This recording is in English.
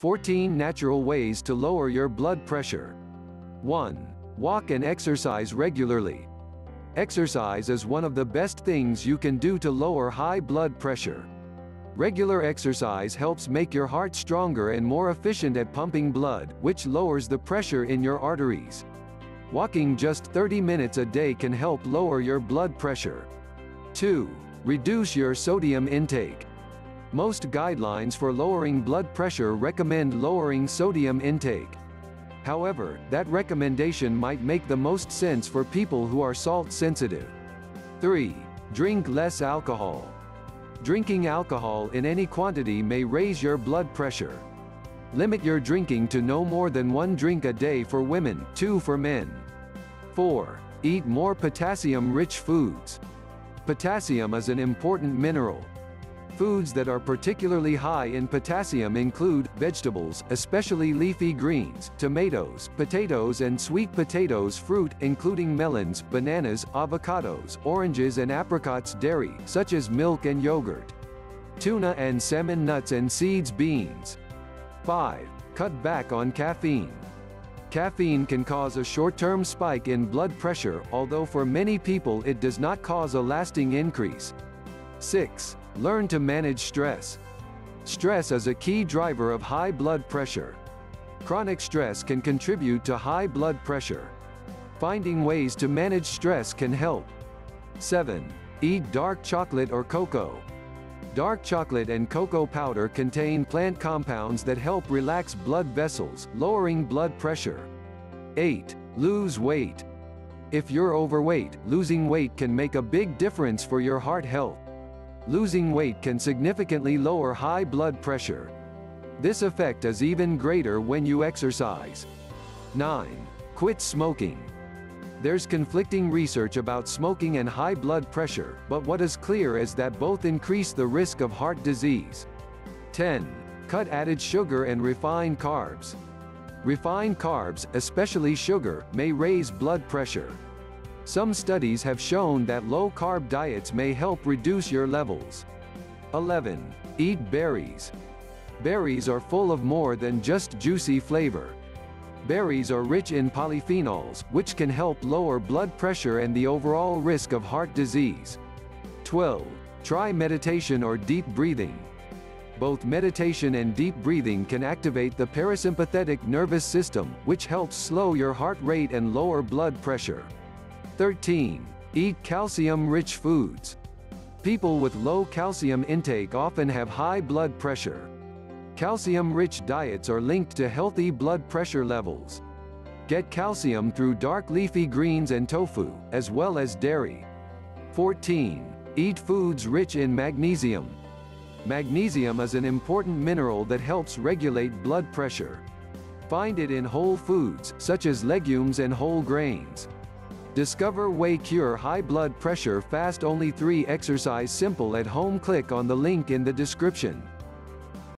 14 Natural Ways to Lower Your Blood Pressure 1. Walk and exercise regularly. Exercise is one of the best things you can do to lower high blood pressure. Regular exercise helps make your heart stronger and more efficient at pumping blood, which lowers the pressure in your arteries. Walking just 30 minutes a day can help lower your blood pressure. 2. Reduce your sodium intake. Most guidelines for lowering blood pressure recommend lowering sodium intake. However, that recommendation might make the most sense for people who are salt sensitive. 3. Drink less alcohol. Drinking alcohol in any quantity may raise your blood pressure. Limit your drinking to no more than one drink a day for women, two for men. 4. Eat more potassium-rich foods. Potassium is an important mineral, Foods that are particularly high in potassium include, vegetables, especially leafy greens, tomatoes, potatoes and sweet potatoes fruit, including melons, bananas, avocados, oranges and apricots dairy, such as milk and yogurt. Tuna and salmon nuts and seeds beans. 5. Cut back on caffeine. Caffeine can cause a short-term spike in blood pressure, although for many people it does not cause a lasting increase. 6. Learn to manage stress. Stress is a key driver of high blood pressure. Chronic stress can contribute to high blood pressure. Finding ways to manage stress can help. 7. Eat dark chocolate or cocoa. Dark chocolate and cocoa powder contain plant compounds that help relax blood vessels, lowering blood pressure. 8. Lose weight. If you're overweight, losing weight can make a big difference for your heart health. Losing weight can significantly lower high blood pressure. This effect is even greater when you exercise. 9. Quit smoking. There's conflicting research about smoking and high blood pressure, but what is clear is that both increase the risk of heart disease. 10. Cut added sugar and refined carbs. Refined carbs, especially sugar, may raise blood pressure. Some studies have shown that low-carb diets may help reduce your levels. 11. Eat berries. Berries are full of more than just juicy flavor. Berries are rich in polyphenols, which can help lower blood pressure and the overall risk of heart disease. 12. Try meditation or deep breathing. Both meditation and deep breathing can activate the parasympathetic nervous system, which helps slow your heart rate and lower blood pressure. 13. Eat calcium-rich foods. People with low calcium intake often have high blood pressure. Calcium-rich diets are linked to healthy blood pressure levels. Get calcium through dark leafy greens and tofu, as well as dairy. 14. Eat foods rich in magnesium. Magnesium is an important mineral that helps regulate blood pressure. Find it in whole foods, such as legumes and whole grains. Discover Way Cure High Blood Pressure Fast Only 3 Exercise Simple at Home Click on the link in the description.